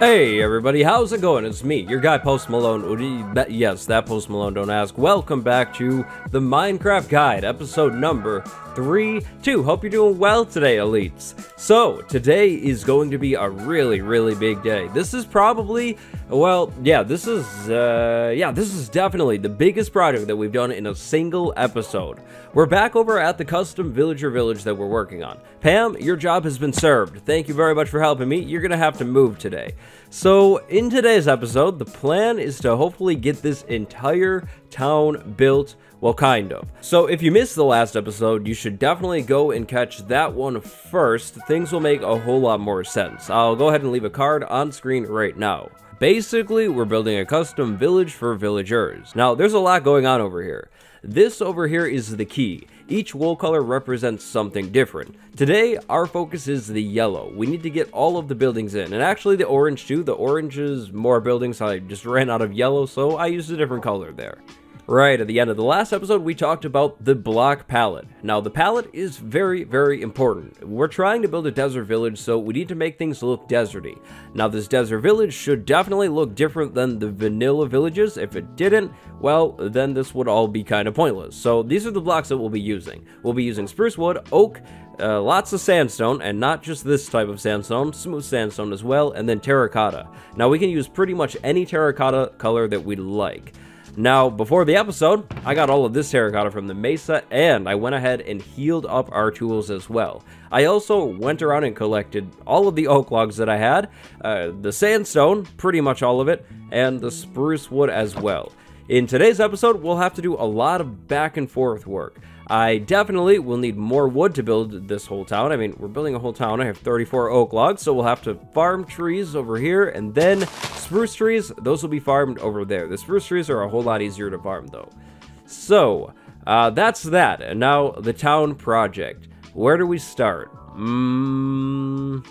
Hey everybody, how's it going? It's me, your guy Post Malone. Yes, that Post Malone, don't ask. Welcome back to the Minecraft Guide, episode number 3 2. Hope you're doing well today, elites. So, today is going to be a really, really big day. This is probably, well, yeah, this is, uh, yeah, this is definitely the biggest project that we've done in a single episode. We're back over at the custom villager village that we're working on. Pam, your job has been served. Thank you very much for helping me. You're gonna have to move today. So, in today's episode, the plan is to hopefully get this entire town built well, kind of. So if you missed the last episode, you should definitely go and catch that one first. Things will make a whole lot more sense. I'll go ahead and leave a card on screen right now. Basically, we're building a custom village for villagers. Now, there's a lot going on over here. This over here is the key. Each wool color represents something different. Today, our focus is the yellow. We need to get all of the buildings in, and actually the orange too. The orange is more buildings, I just ran out of yellow, so I used a different color there. Right, at the end of the last episode, we talked about the block palette. Now, the palette is very, very important. We're trying to build a desert village, so we need to make things look deserty. Now, this desert village should definitely look different than the vanilla villages. If it didn't, well, then this would all be kind of pointless. So these are the blocks that we'll be using. We'll be using spruce wood, oak, uh, lots of sandstone, and not just this type of sandstone, smooth sandstone as well, and then terracotta. Now, we can use pretty much any terracotta color that we like. Now, before the episode, I got all of this terracotta from the Mesa, and I went ahead and healed up our tools as well. I also went around and collected all of the oak logs that I had, uh, the sandstone, pretty much all of it, and the spruce wood as well. In today's episode, we'll have to do a lot of back and forth work. I definitely will need more wood to build this whole town. I mean, we're building a whole town. I have 34 oak logs, so we'll have to farm trees over here, and then spruce trees, those will be farmed over there. The spruce trees are a whole lot easier to farm, though. So, uh, that's that. And now, the town project. Where do we start? Mm,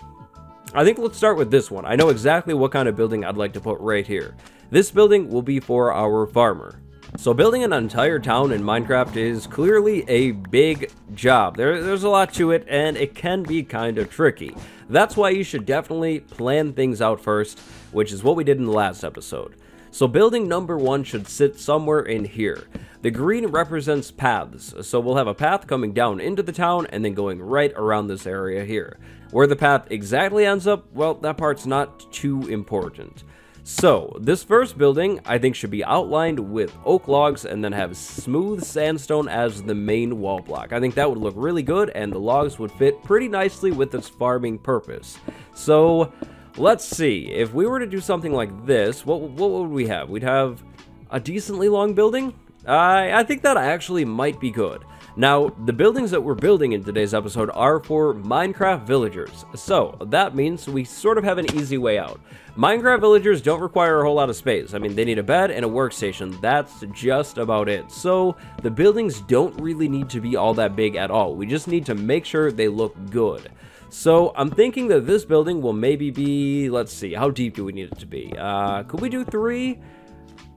I think let's start with this one. I know exactly what kind of building I'd like to put right here. This building will be for our farmer. So building an entire town in Minecraft is clearly a big job. There, there's a lot to it, and it can be kind of tricky. That's why you should definitely plan things out first, which is what we did in the last episode. So building number one should sit somewhere in here. The green represents paths, so we'll have a path coming down into the town and then going right around this area here. Where the path exactly ends up, well, that part's not too important. So, this first building, I think should be outlined with oak logs and then have smooth sandstone as the main wall block. I think that would look really good and the logs would fit pretty nicely with its farming purpose. So, let's see. If we were to do something like this, what, what would we have? We'd have a decently long building? I, I think that actually might be good. Now, the buildings that we're building in today's episode are for Minecraft villagers, so that means we sort of have an easy way out. Minecraft villagers don't require a whole lot of space. I mean, they need a bed and a workstation. That's just about it. So, the buildings don't really need to be all that big at all. We just need to make sure they look good. So, I'm thinking that this building will maybe be, let's see, how deep do we need it to be? Uh, could we do three?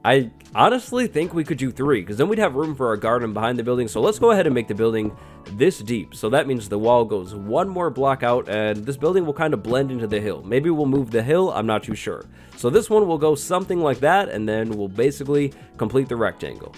I honestly think we could do three, because then we'd have room for our garden behind the building. So let's go ahead and make the building this deep. So that means the wall goes one more block out, and this building will kind of blend into the hill. Maybe we'll move the hill, I'm not too sure. So this one will go something like that, and then we'll basically complete the rectangle.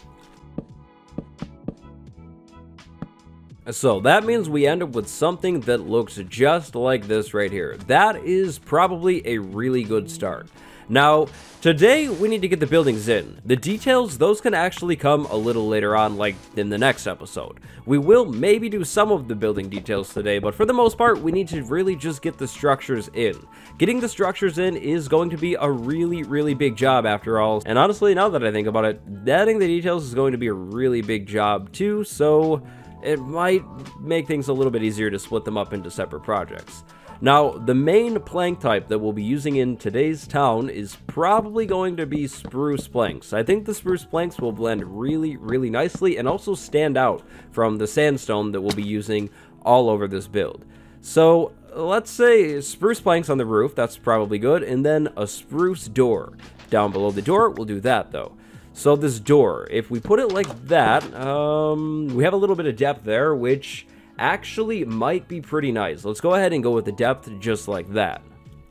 So that means we end up with something that looks just like this right here. That is probably a really good start. Now, today we need to get the buildings in. The details, those can actually come a little later on, like in the next episode. We will maybe do some of the building details today, but for the most part, we need to really just get the structures in. Getting the structures in is going to be a really, really big job after all, and honestly, now that I think about it, adding the details is going to be a really big job too, so it might make things a little bit easier to split them up into separate projects. Now, the main plank type that we'll be using in today's town is probably going to be spruce planks. I think the spruce planks will blend really, really nicely and also stand out from the sandstone that we'll be using all over this build. So, let's say spruce planks on the roof, that's probably good, and then a spruce door. Down below the door, we'll do that though. So this door, if we put it like that, um, we have a little bit of depth there, which actually might be pretty nice. Let's go ahead and go with the depth just like that.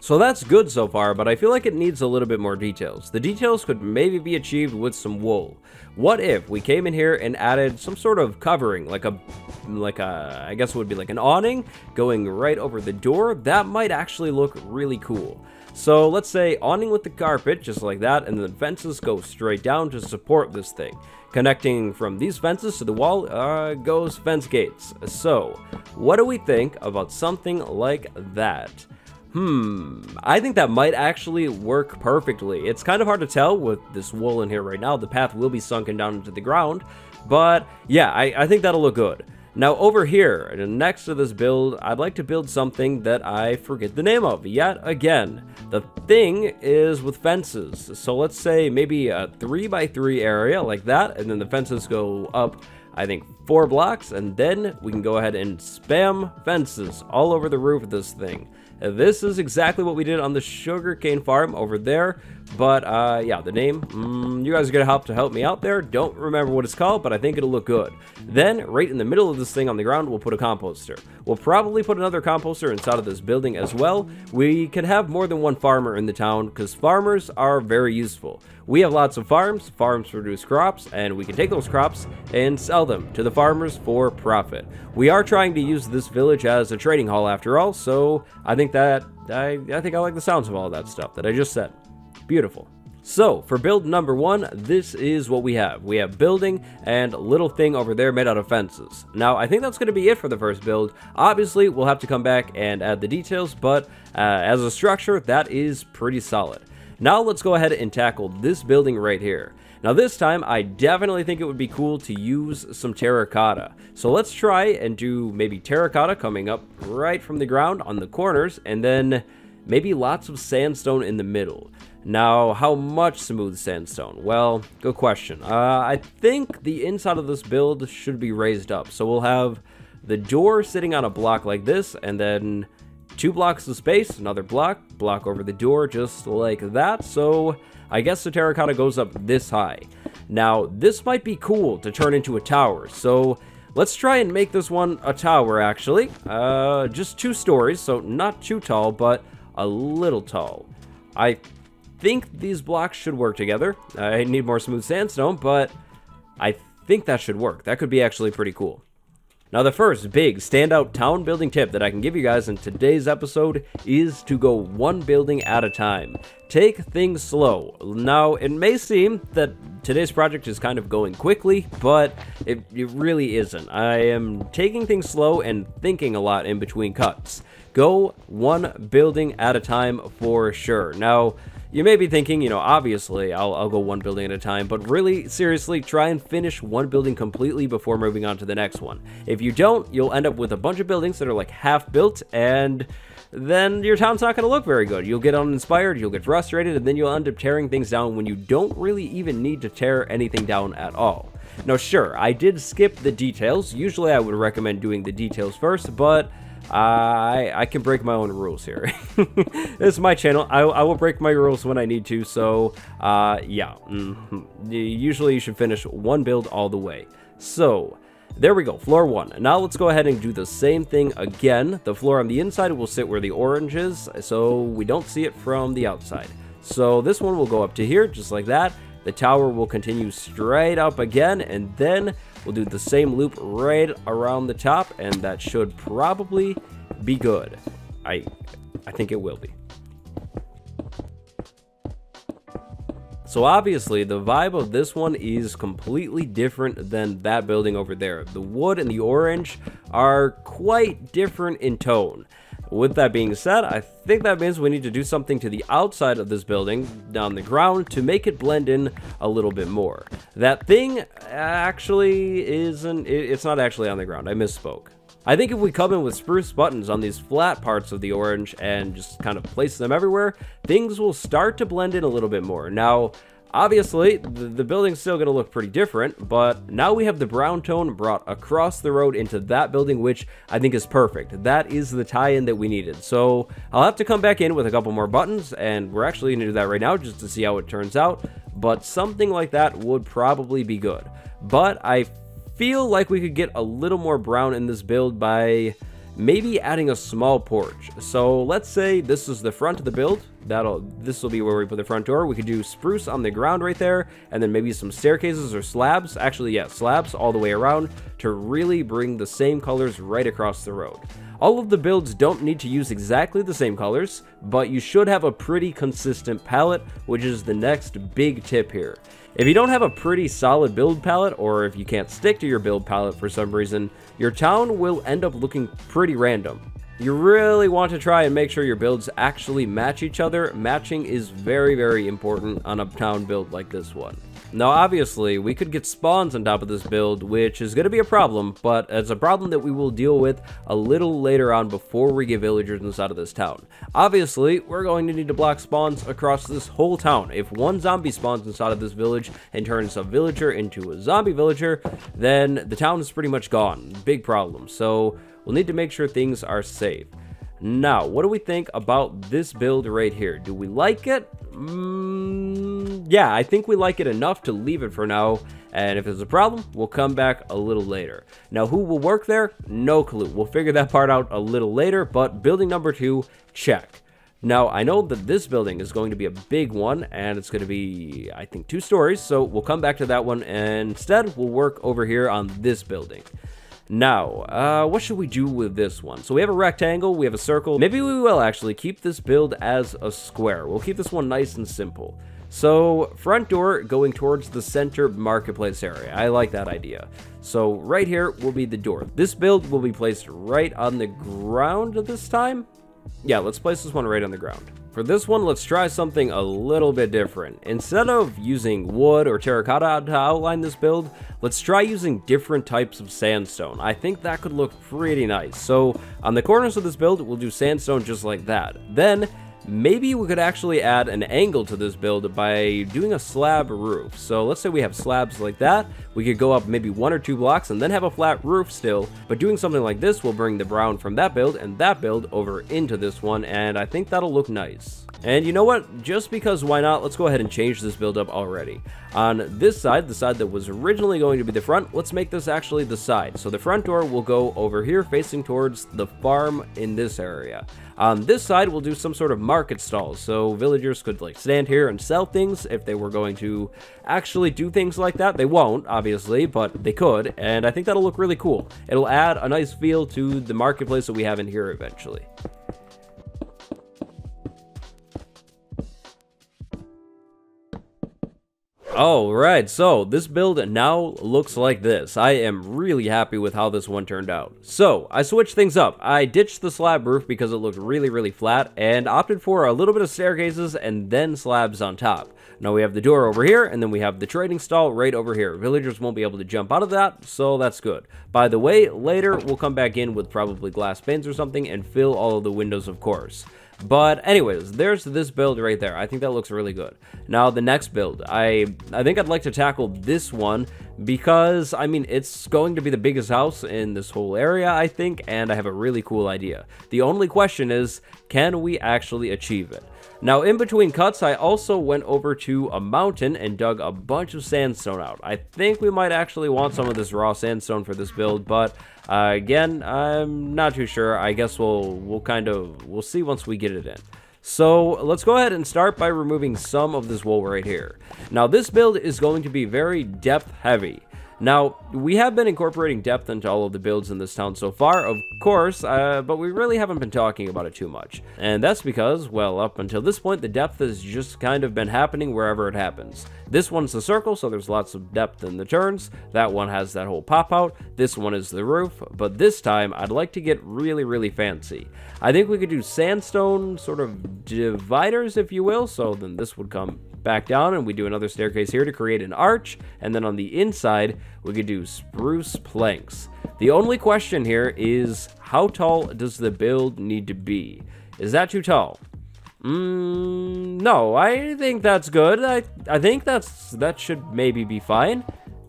So that's good so far, but I feel like it needs a little bit more details. The details could maybe be achieved with some wool. What if we came in here and added some sort of covering, like a, like a, I guess it would be like an awning going right over the door? That might actually look really cool. So let's say awning with the carpet, just like that, and the fences go straight down to support this thing. Connecting from these fences to the wall uh, goes fence gates. So, what do we think about something like that? Hmm, I think that might actually work perfectly. It's kind of hard to tell with this wool in here right now. The path will be sunken down into the ground, but yeah, I, I think that'll look good. Now over here, next to this build, I'd like to build something that I forget the name of yet again. The thing is with fences. So let's say maybe a 3 by 3 area like that, and then the fences go up, I think, four blocks, and then we can go ahead and spam fences all over the roof of this thing. This is exactly what we did on the sugarcane farm over there. But, uh, yeah, the name, mm, you guys are going to help to help me out there. Don't remember what it's called, but I think it'll look good. Then, right in the middle of this thing on the ground, we'll put a composter. We'll probably put another composter inside of this building as well. We can have more than one farmer in the town, because farmers are very useful. We have lots of farms, farms produce crops, and we can take those crops and sell them to the farmers for profit. We are trying to use this village as a trading hall after all, so I think that, I, I think I like the sounds of all that stuff that I just said. Beautiful. So, for build number one, this is what we have. We have building and little thing over there made out of fences. Now, I think that's going to be it for the first build. Obviously, we'll have to come back and add the details, but uh, as a structure, that is pretty solid. Now let's go ahead and tackle this building right here. Now this time, I definitely think it would be cool to use some terracotta. So let's try and do maybe terracotta coming up right from the ground on the corners, and then maybe lots of sandstone in the middle. Now, how much smooth sandstone? Well, good question. Uh, I think the inside of this build should be raised up. So we'll have the door sitting on a block like this, and then Two blocks of space, another block, block over the door, just like that. So I guess the terracotta goes up this high. Now, this might be cool to turn into a tower. So let's try and make this one a tower, actually. Uh, just two stories, so not too tall, but a little tall. I think these blocks should work together. I need more smooth sandstone, but I think that should work. That could be actually pretty cool. Now, the first big standout town building tip that I can give you guys in today's episode is to go one building at a time. Take things slow. Now, it may seem that today's project is kind of going quickly, but it, it really isn't. I am taking things slow and thinking a lot in between cuts. Go one building at a time for sure. Now, you may be thinking, you know, obviously I'll, I'll go one building at a time, but really, seriously, try and finish one building completely before moving on to the next one. If you don't, you'll end up with a bunch of buildings that are like half built and then your town's not going to look very good. You'll get uninspired, you'll get frustrated, and then you'll end up tearing things down when you don't really even need to tear anything down at all. Now, sure, I did skip the details. Usually I would recommend doing the details first, but I I can break my own rules here. this is my channel. I, I will break my rules when I need to. So uh, yeah, mm -hmm. usually you should finish one build all the way. So there we go, floor one. Now let's go ahead and do the same thing again. The floor on the inside will sit where the orange is, so we don't see it from the outside. So this one will go up to here, just like that. The tower will continue straight up again, and then We'll do the same loop right around the top, and that should probably be good. I, I think it will be. So obviously, the vibe of this one is completely different than that building over there. The wood and the orange are quite different in tone. With that being said, I think that means we need to do something to the outside of this building, down the ground, to make it blend in a little bit more. That thing actually isn't, it's not actually on the ground, I misspoke. I think if we come in with spruce buttons on these flat parts of the orange and just kind of place them everywhere, things will start to blend in a little bit more. Now, Obviously, the, the building's still going to look pretty different, but now we have the brown tone brought across the road into that building, which I think is perfect. That is the tie-in that we needed. So I'll have to come back in with a couple more buttons, and we're actually going to do that right now just to see how it turns out, but something like that would probably be good. But I feel like we could get a little more brown in this build by maybe adding a small porch. So let's say this is the front of the build. That'll this will be where we put the front door. We could do spruce on the ground right there, and then maybe some staircases or slabs. Actually, yeah, slabs all the way around to really bring the same colors right across the road. All of the builds don't need to use exactly the same colors, but you should have a pretty consistent palette, which is the next big tip here. If you don't have a pretty solid build palette, or if you can't stick to your build palette for some reason, your town will end up looking pretty random. You really want to try and make sure your builds actually match each other. Matching is very, very important on a town build like this one. Now obviously, we could get spawns on top of this build, which is going to be a problem, but it's a problem that we will deal with a little later on before we get villagers inside of this town. Obviously, we're going to need to block spawns across this whole town. If one zombie spawns inside of this village and turns a villager into a zombie villager, then the town is pretty much gone. Big problem. So we'll need to make sure things are safe. Now, what do we think about this build right here? Do we like it? Mm, yeah, I think we like it enough to leave it for now. And if there's a problem, we'll come back a little later. Now, who will work there? No clue. We'll figure that part out a little later, but building number two, check. Now, I know that this building is going to be a big one, and it's going to be, I think, two stories, so we'll come back to that one, and instead, we'll work over here on this building. Now, uh, what should we do with this one? So we have a rectangle, we have a circle. Maybe we will actually keep this build as a square. We'll keep this one nice and simple. So, front door going towards the center marketplace area. I like that idea. So, right here will be the door. This build will be placed right on the ground this time. Yeah, let's place this one right on the ground. For this one, let's try something a little bit different. Instead of using wood or terracotta to outline this build, let's try using different types of sandstone. I think that could look pretty nice. So on the corners of this build, we'll do sandstone just like that. Then Maybe we could actually add an angle to this build by doing a slab roof. So let's say we have slabs like that. We could go up maybe one or two blocks and then have a flat roof still. But doing something like this will bring the brown from that build and that build over into this one. And I think that'll look nice. And you know what? Just because why not, let's go ahead and change this build up already. On this side, the side that was originally going to be the front, let's make this actually the side. So the front door will go over here facing towards the farm in this area. On this side, we'll do some sort of market stalls, so villagers could like stand here and sell things if they were going to actually do things like that. They won't, obviously, but they could, and I think that'll look really cool. It'll add a nice feel to the marketplace that we have in here eventually. Oh, Alright, so this build now looks like this. I am really happy with how this one turned out. So, I switched things up. I ditched the slab roof because it looked really, really flat, and opted for a little bit of staircases and then slabs on top. Now we have the door over here, and then we have the trading stall right over here. Villagers won't be able to jump out of that, so that's good. By the way, later we'll come back in with probably glass panes or something and fill all of the windows, of course. But anyways, there's this build right there. I think that looks really good. Now the next build, I I think I'd like to tackle this one because I mean it's going to be the biggest house in this whole area, I think, and I have a really cool idea. The only question is, can we actually achieve it? Now, in between cuts, I also went over to a mountain and dug a bunch of sandstone out. I think we might actually want some of this raw sandstone for this build, but uh, again, I'm not too sure. I guess we'll we'll kind of we'll see once we get it in. So let's go ahead and start by removing some of this wool right here. Now this build is going to be very depth heavy. Now, we have been incorporating depth into all of the builds in this town so far, of course, uh, but we really haven't been talking about it too much. And that's because, well, up until this point, the depth has just kind of been happening wherever it happens. This one's the circle, so there's lots of depth in the turns. That one has that whole pop out. This one is the roof, but this time, I'd like to get really, really fancy. I think we could do sandstone sort of dividers, if you will, so then this would come back down and we do another staircase here to create an arch and then on the inside we could do spruce planks the only question here is how tall does the build need to be is that too tall mm, no i think that's good i i think that's that should maybe be fine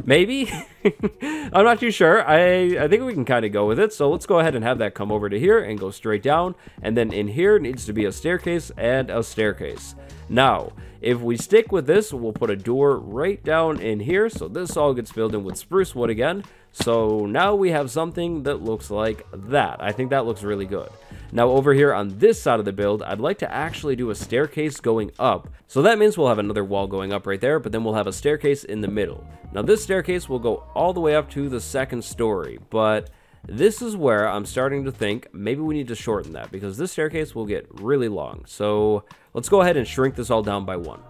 Maybe? I'm not too sure. I, I think we can kind of go with it. So let's go ahead and have that come over to here and go straight down. And then in here needs to be a staircase and a staircase. Now, if we stick with this, we'll put a door right down in here. So this all gets filled in with spruce wood again. So now we have something that looks like that. I think that looks really good. Now over here on this side of the build, I'd like to actually do a staircase going up. So that means we'll have another wall going up right there, but then we'll have a staircase in the middle. Now this staircase will go all the way up to the second story, but this is where I'm starting to think maybe we need to shorten that because this staircase will get really long. So let's go ahead and shrink this all down by one.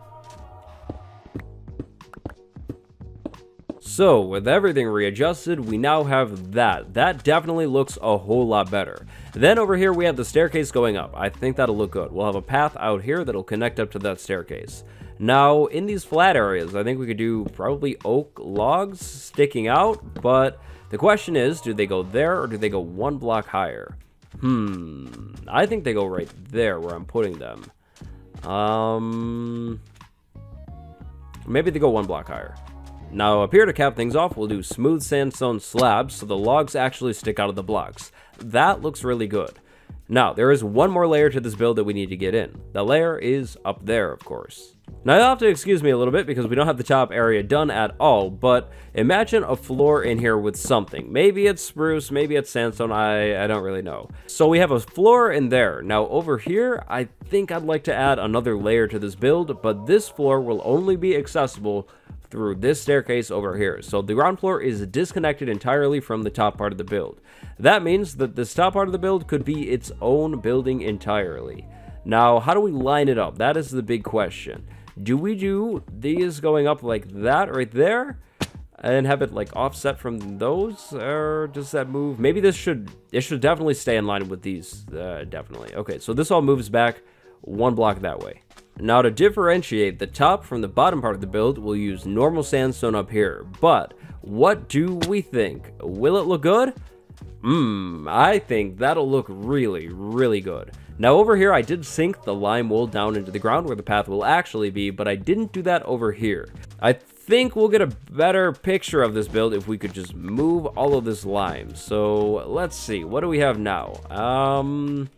So, with everything readjusted, we now have that. That definitely looks a whole lot better. Then over here, we have the staircase going up. I think that'll look good. We'll have a path out here that'll connect up to that staircase. Now, in these flat areas, I think we could do probably oak logs sticking out, but the question is, do they go there or do they go one block higher? Hmm, I think they go right there where I'm putting them. Um, maybe they go one block higher. Now up here to cap things off, we'll do smooth sandstone slabs so the logs actually stick out of the blocks. That looks really good. Now, there is one more layer to this build that we need to get in. The layer is up there, of course. Now, you'll have to excuse me a little bit because we don't have the top area done at all, but imagine a floor in here with something. Maybe it's spruce, maybe it's sandstone, I, I don't really know. So we have a floor in there. Now, over here, I think I'd like to add another layer to this build, but this floor will only be accessible through this staircase over here. So the ground floor is disconnected entirely from the top part of the build. That means that this top part of the build could be its own building entirely. Now, how do we line it up? That is the big question. Do we do these going up like that right there? And have it like offset from those? Or does that move? Maybe this should, it should definitely stay in line with these. Uh, definitely. Okay, so this all moves back one block that way. Now to differentiate the top from the bottom part of the build, we'll use normal sandstone up here. But what do we think? Will it look good? Mmm, I think that'll look really, really good. Now over here, I did sink the lime wool down into the ground where the path will actually be, but I didn't do that over here. I think we'll get a better picture of this build if we could just move all of this lime. So let's see, what do we have now? Um,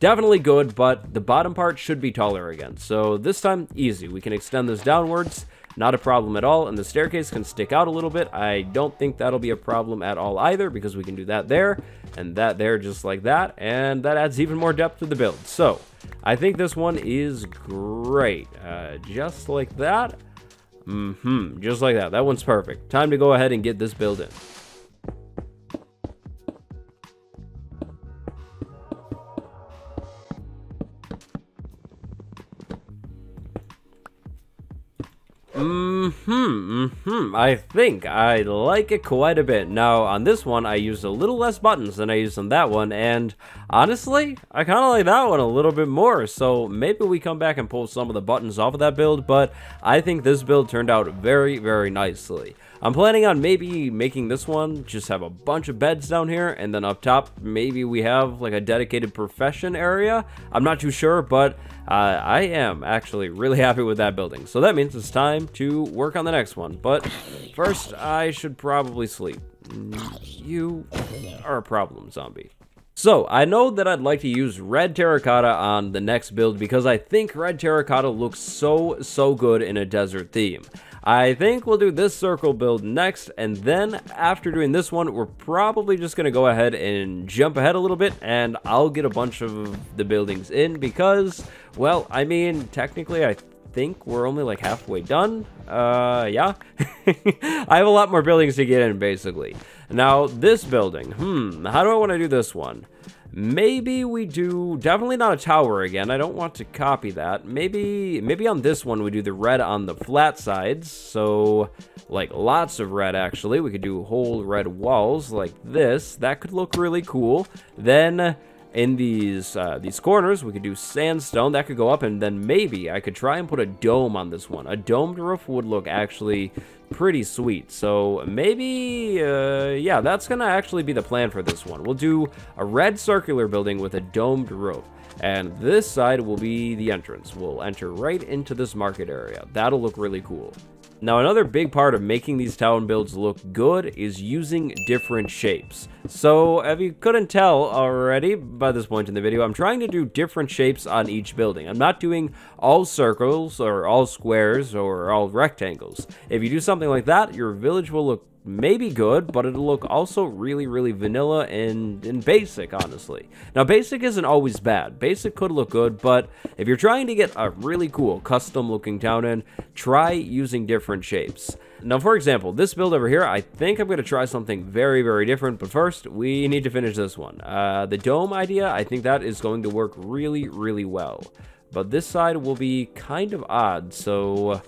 Definitely good, but the bottom part should be taller again. So this time, easy. We can extend this downwards, not a problem at all, and the staircase can stick out a little bit. I don't think that'll be a problem at all either, because we can do that there, and that there just like that, and that adds even more depth to the build. So, I think this one is great. Uh, just like that. Mm-hmm, just like that. That one's perfect. Time to go ahead and get this build in. Mm-hmm, mm-hmm. I think I like it quite a bit. Now, on this one, I used a little less buttons than I used on that one, and honestly, I kind of like that one a little bit more, so maybe we come back and pull some of the buttons off of that build, but I think this build turned out very, very nicely. I'm planning on maybe making this one just have a bunch of beds down here, and then up top, maybe we have like a dedicated profession area. I'm not too sure, but uh, I am actually really happy with that building. So that means it's time to work on the next one. But first, I should probably sleep. You are a problem, zombie. So, I know that I'd like to use red terracotta on the next build because I think red terracotta looks so, so good in a desert theme. I think we'll do this circle build next, and then after doing this one, we're probably just going to go ahead and jump ahead a little bit, and I'll get a bunch of the buildings in because, well, I mean, technically I think we're only like halfway done. Uh, yeah. I have a lot more buildings to get in, basically. Now, this building, hmm, how do I want to do this one? Maybe we do, definitely not a tower again. I don't want to copy that. Maybe, maybe on this one we do the red on the flat sides. So, like lots of red actually. We could do whole red walls like this. That could look really cool. Then in these uh, these corners, we could do sandstone. That could go up, and then maybe I could try and put a dome on this one. A domed roof would look actually pretty sweet. So maybe, uh, yeah, that's going to actually be the plan for this one. We'll do a red circular building with a domed roof. And this side will be the entrance. We'll enter right into this market area. That'll look really cool. Now another big part of making these town builds look good is using different shapes. So if you couldn't tell already by this point in the video, I'm trying to do different shapes on each building. I'm not doing all circles or all squares or all rectangles. If you do something like that, your village will look maybe good, but it'll look also really, really vanilla and, and basic, honestly. Now, basic isn't always bad. Basic could look good, but if you're trying to get a really cool custom-looking town in, try using different shapes. Now, for example, this build over here, I think I'm going to try something very, very different, but first, we need to finish this one. Uh, the dome idea, I think that is going to work really, really well. But this side will be kind of odd, so...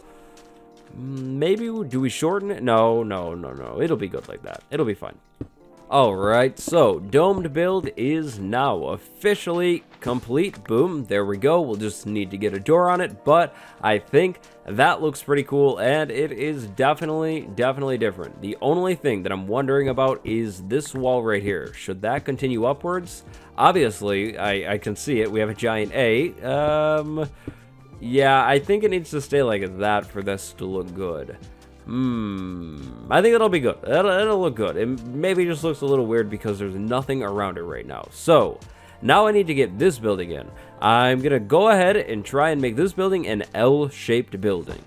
Maybe, do we shorten it? No, no, no, no. It'll be good like that. It'll be fine. Alright, so domed build is now officially complete. Boom, there we go. We'll just need to get a door on it, but I think that looks pretty cool, and it is definitely, definitely different. The only thing that I'm wondering about is this wall right here. Should that continue upwards? Obviously, I, I can see it. We have a giant A. Um... Yeah, I think it needs to stay like that for this to look good. Hmm, I think it'll be good. It'll, it'll look good. It maybe just looks a little weird because there's nothing around it right now. So, now I need to get this building in. I'm going to go ahead and try and make this building an L-shaped building.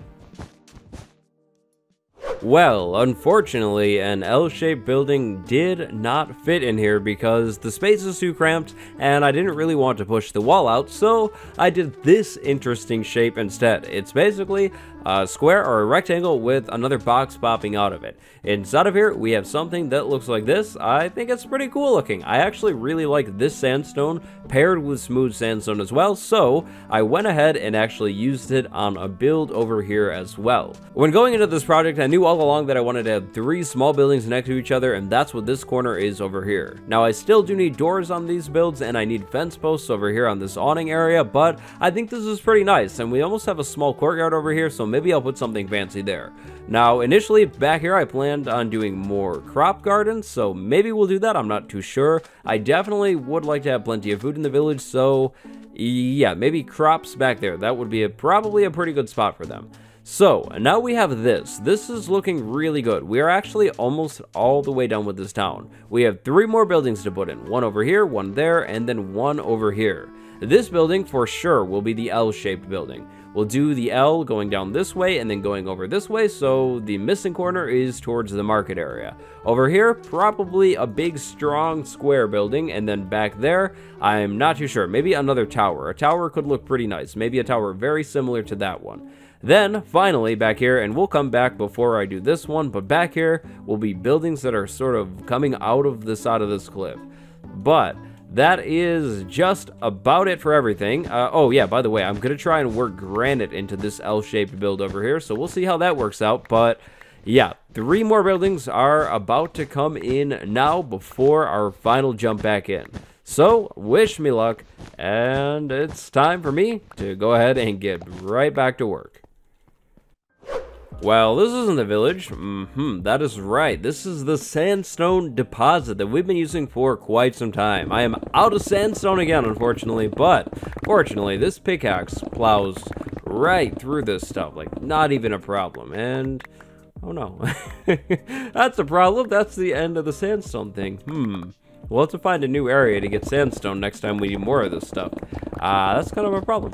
Well, unfortunately, an L-shaped building did not fit in here because the space is too cramped and I didn't really want to push the wall out, so I did this interesting shape instead. It's basically a square or a rectangle with another box popping out of it. Inside of here, we have something that looks like this. I think it's pretty cool looking. I actually really like this sandstone paired with smooth sandstone as well, so I went ahead and actually used it on a build over here as well. When going into this project, I knew all along that I wanted to have three small buildings next to each other, and that's what this corner is over here. Now, I still do need doors on these builds, and I need fence posts over here on this awning area, but I think this is pretty nice, and we almost have a small courtyard over here, so maybe I'll put something fancy there. Now, initially, back here, I planned on doing more crop gardens, so maybe we'll do that, I'm not too sure. I definitely would like to have plenty of food in the village, so yeah, maybe crops back there. That would be a, probably a pretty good spot for them. So, now we have this. This is looking really good. We are actually almost all the way done with this town. We have three more buildings to put in. One over here, one there, and then one over here. This building, for sure, will be the L-shaped building. We'll do the L going down this way and then going over this way, so the missing corner is towards the market area. Over here, probably a big, strong square building, and then back there, I'm not too sure. Maybe another tower. A tower could look pretty nice. Maybe a tower very similar to that one. Then, finally, back here, and we'll come back before I do this one, but back here will be buildings that are sort of coming out of the side of this cliff. But that is just about it for everything. Uh, oh, yeah, by the way, I'm going to try and work granite into this L-shaped build over here, so we'll see how that works out, but... Yeah, three more buildings are about to come in now before our final jump back in. So, wish me luck, and it's time for me to go ahead and get right back to work. Well, this isn't the village. Mm hmm that is right. This is the sandstone deposit that we've been using for quite some time. I am out of sandstone again, unfortunately, but fortunately, this pickaxe plows right through this stuff. Like, not even a problem. And, oh no. That's a problem. That's the end of the sandstone thing. Hmm. We'll have to find a new area to get sandstone next time we need more of this stuff. Ah, uh, that's kind of a problem.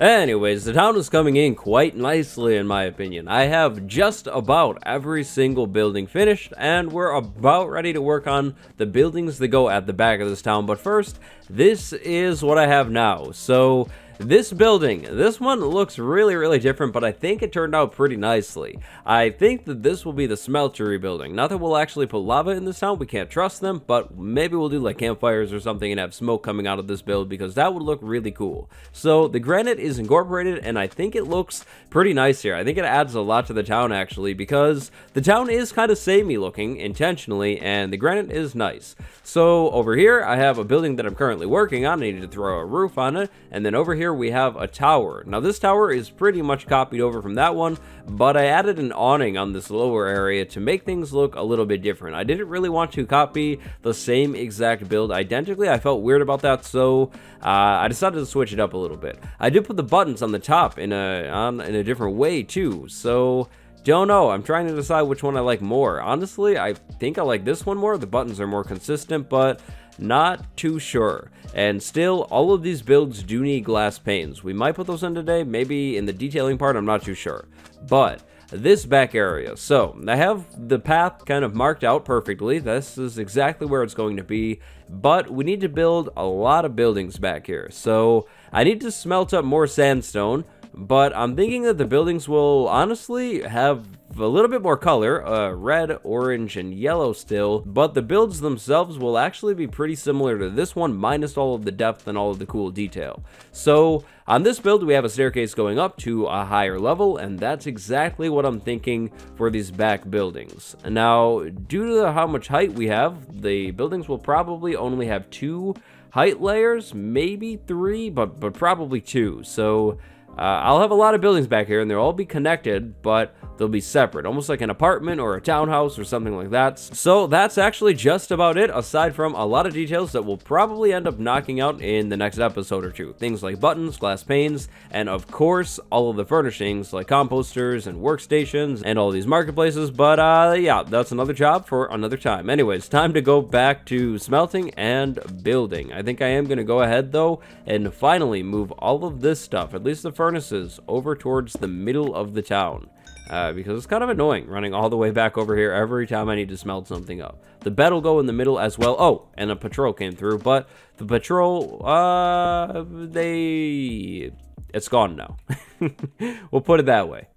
Anyways, the town is coming in quite nicely in my opinion. I have just about every single building finished and we're about ready to work on the buildings that go at the back of this town. But first, this is what I have now. So this building, this one looks really, really different, but I think it turned out pretty nicely. I think that this will be the smeltery building. Not that we'll actually put lava in this town, we can't trust them, but maybe we'll do like campfires or something and have smoke coming out of this build because that would look really cool. So the granite is incorporated and I think it looks pretty nice here. I think it adds a lot to the town actually because the town is kind of samey looking intentionally and the granite is nice. So over here I have a building that I'm currently working on. I need to throw a roof on it and then over here here we have a tower. Now this tower is pretty much copied over from that one, but I added an awning on this lower area to make things look a little bit different. I didn't really want to copy the same exact build identically. I felt weird about that, so uh, I decided to switch it up a little bit. I did put the buttons on the top in a on in a different way too, so don't know. I'm trying to decide which one I like more. Honestly, I think I like this one more. The buttons are more consistent, but not too sure. And still, all of these builds do need glass panes. We might put those in today, maybe in the detailing part, I'm not too sure. But this back area. So I have the path kind of marked out perfectly. This is exactly where it's going to be, but we need to build a lot of buildings back here. So I need to smelt up more sandstone, but I'm thinking that the buildings will honestly have a little bit more color, uh, red, orange, and yellow still, but the builds themselves will actually be pretty similar to this one, minus all of the depth and all of the cool detail. So, on this build, we have a staircase going up to a higher level, and that's exactly what I'm thinking for these back buildings. Now, due to how much height we have, the buildings will probably only have two height layers, maybe three, but, but probably two. So, uh, I'll have a lot of buildings back here, and they'll all be connected, but they'll be separate, almost like an apartment or a townhouse or something like that. So that's actually just about it, aside from a lot of details that we'll probably end up knocking out in the next episode or two. Things like buttons, glass panes, and of course, all of the furnishings like composters and workstations and all these marketplaces. But uh, yeah, that's another job for another time. Anyways, time to go back to smelting and building. I think I am going to go ahead though and finally move all of this stuff, at least the furnaces, over towards the middle of the town uh, because it's kind of annoying running all the way back over here every time I need to smelt something up. The bed will go in the middle as well. Oh, and a patrol came through, but the patrol, uh, they, it's gone now. we'll put it that way.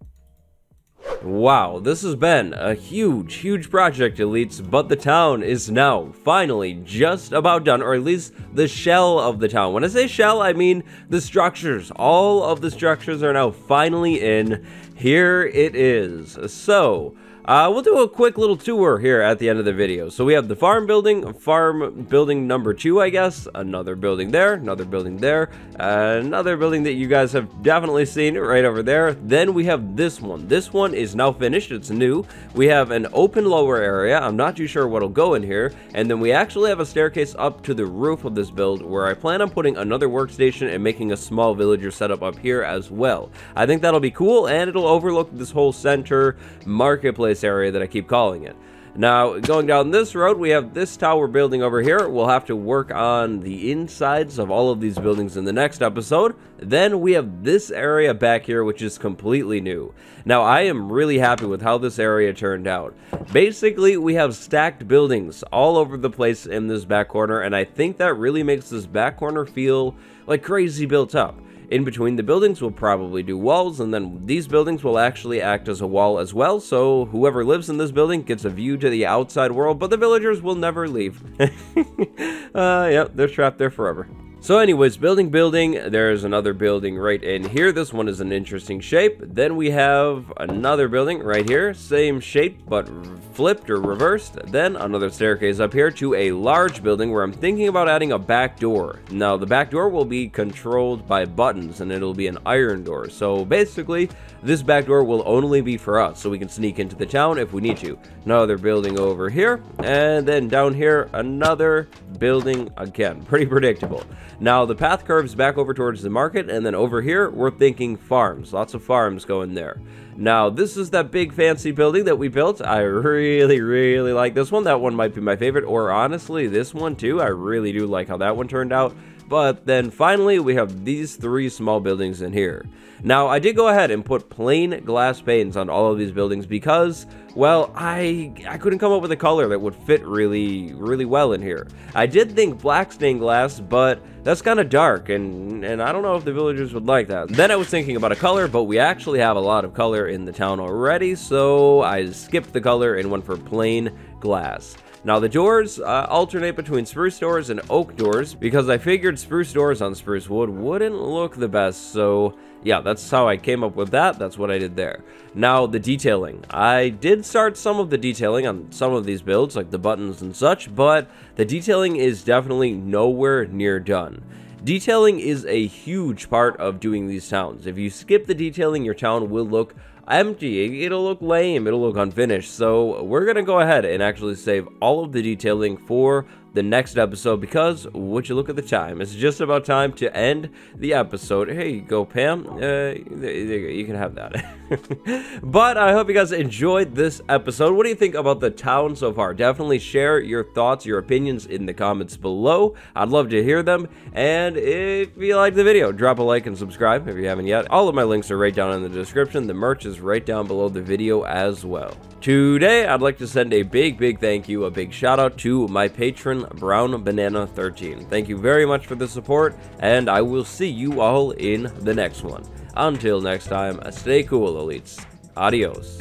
Wow, this has been a huge, huge project, Elites, but the town is now finally just about done, or at least the shell of the town. When I say shell, I mean the structures. All of the structures are now finally in. Here it is. So, uh, we'll do a quick little tour here at the end of the video. So we have the farm building, farm building number two, I guess, another building there, another building there, uh, another building that you guys have definitely seen right over there. Then we have this one. This one is now finished. It's new. We have an open lower area. I'm not too sure what'll go in here. And then we actually have a staircase up to the roof of this build where I plan on putting another workstation and making a small villager setup up here as well. I think that'll be cool and it'll overlook this whole center marketplace area that I keep calling it. Now, going down this road, we have this tower building over here. We'll have to work on the insides of all of these buildings in the next episode. Then we have this area back here, which is completely new. Now, I am really happy with how this area turned out. Basically, we have stacked buildings all over the place in this back corner, and I think that really makes this back corner feel like crazy built up. In between the buildings, we'll probably do walls, and then these buildings will actually act as a wall as well, so whoever lives in this building gets a view to the outside world, but the villagers will never leave. uh, yep, they're trapped there forever. So anyways, building building, there's another building right in here. This one is an interesting shape. Then we have another building right here, same shape but flipped or reversed. Then another staircase up here to a large building where I'm thinking about adding a back door. Now the back door will be controlled by buttons and it'll be an iron door. So basically, this back door will only be for us so we can sneak into the town if we need to. Another building over here and then down here another building again. Pretty predictable. Now, the path curves back over towards the market, and then over here, we're thinking farms. Lots of farms going there. Now, this is that big fancy building that we built. I really, really like this one. That one might be my favorite, or honestly, this one too. I really do like how that one turned out. But then finally, we have these three small buildings in here. Now, I did go ahead and put plain glass panes on all of these buildings because, well, I I couldn't come up with a color that would fit really, really well in here. I did think black stained glass, but that's kind of dark, and, and I don't know if the villagers would like that. Then I was thinking about a color, but we actually have a lot of color in the town already, so I skipped the color and went for plain glass. Now the doors uh, alternate between spruce doors and oak doors because I figured spruce doors on spruce wood wouldn't look the best, so yeah, that's how I came up with that. That's what I did there. Now, the detailing. I did start some of the detailing on some of these builds, like the buttons and such, but the detailing is definitely nowhere near done. Detailing is a huge part of doing these towns. If you skip the detailing, your town will look empty. It'll look lame. It'll look unfinished. So we're going to go ahead and actually save all of the detailing for the next episode because would you look at the time? It's just about time to end the episode. Here you go pam. Uh, you can have that. But i hope you guys enjoyed this episode. What do you think about the town so far? Definitely share your thoughts your opinions in the comments below. I'd love to hear them. And if you like the video drop a like and subscribe if you haven't yet. All of my links are right down in the description. The merch is right down below the video as well. Today i'd like to send a big big thank you a big shout out to my patron Brown Banana 13. Thank you very much for the support, and I will see you all in the next one. Until next time, stay cool, elites. Adios.